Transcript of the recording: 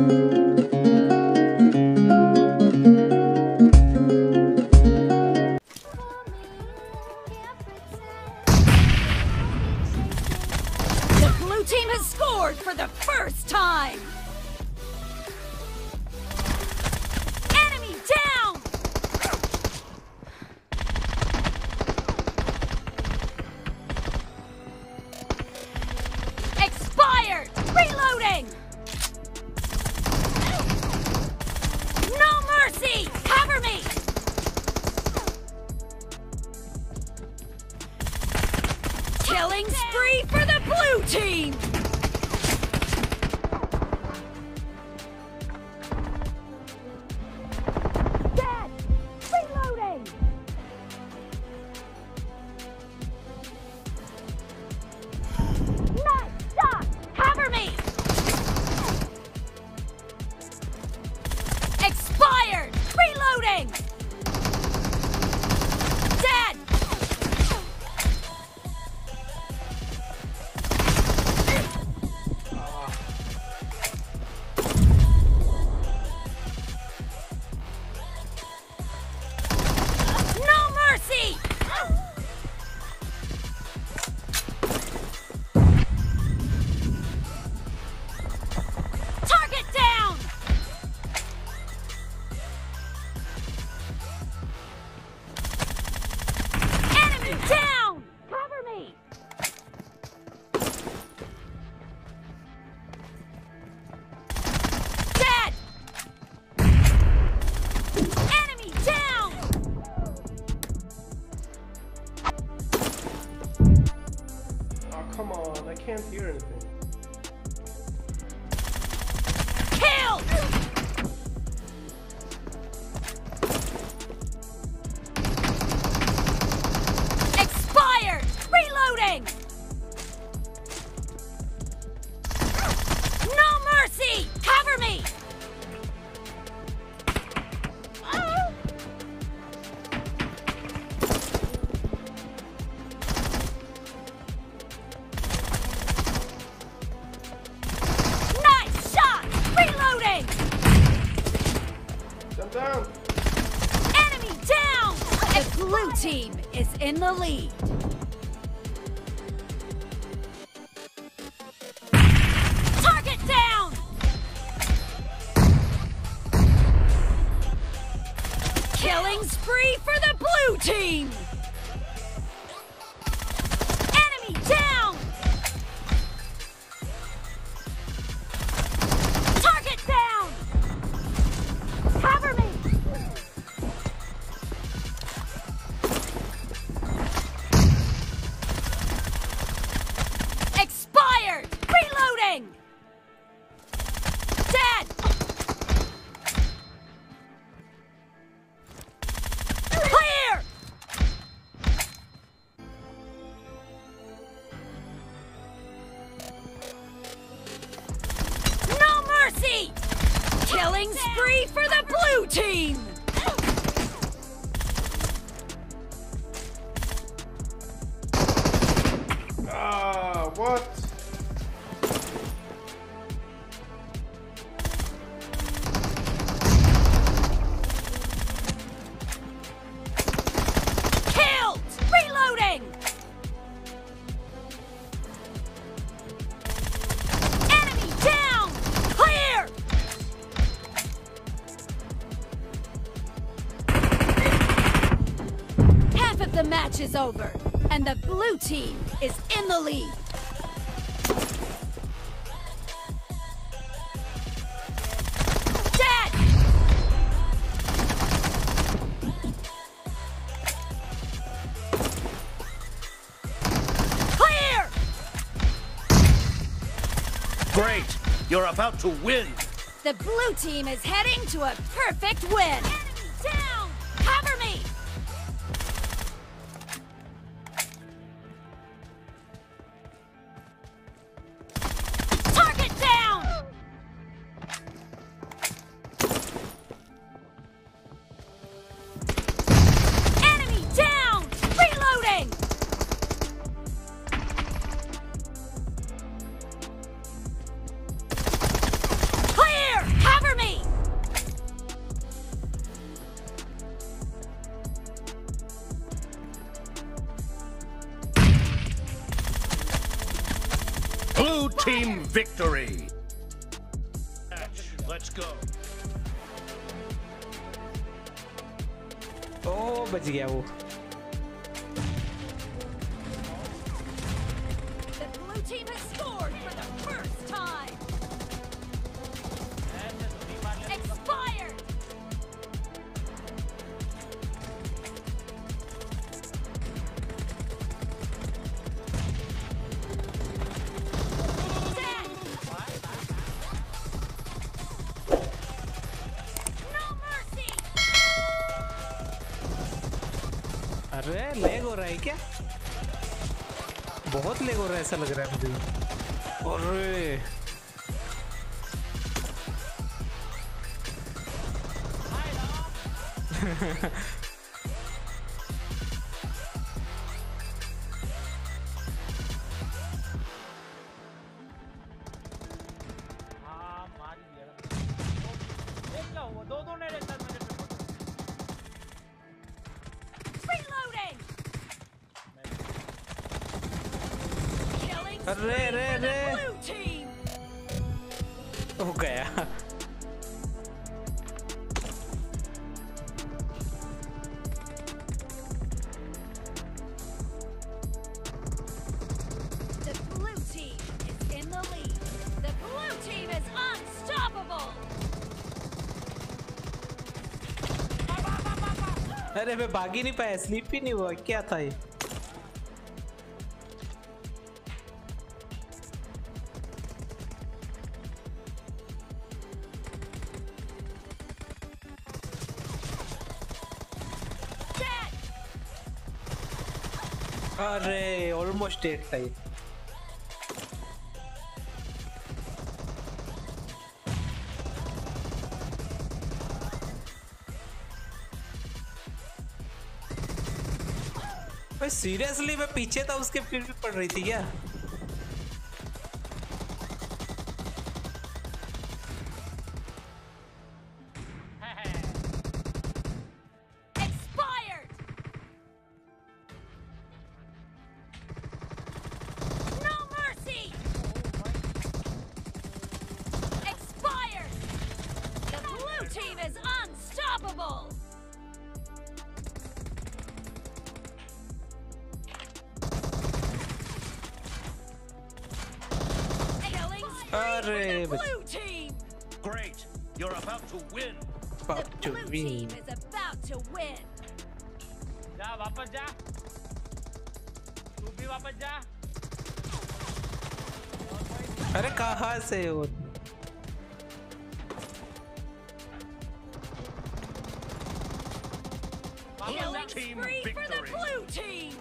The down! Cover me! Dead! Enemy down! Oh, come on. I can't hear anything. Kill! In the lead. Target down! Killing spree for the blue team! Team! Match is over, and the blue team is in the lead. Great! You're about to win! The blue team is heading to a perfect win. Team victory. Let's go. ओ बच गया वो The blue team has scored अरे leg हो रहा है क्या? बहुत leg हो रहा है ऐसा लग रहा है मुझे। अरे! अरे रे रे हो गया। अरे मैं भागी नहीं पाया स्लीप ही नहीं हुआ क्या था ये? अरे ऑलमोस्ट एट ये सीरियसली मैं पीछे था, उसके फिर भी पड़ रही थी क्या? spree अरे for the बच- blue team. Great. You're about to win. About the to blue win. team is about to win. जा वापस जा तू भी वापस जा अरे कहाँ से वो वापस जा Killing Team spree for the victory. blue team.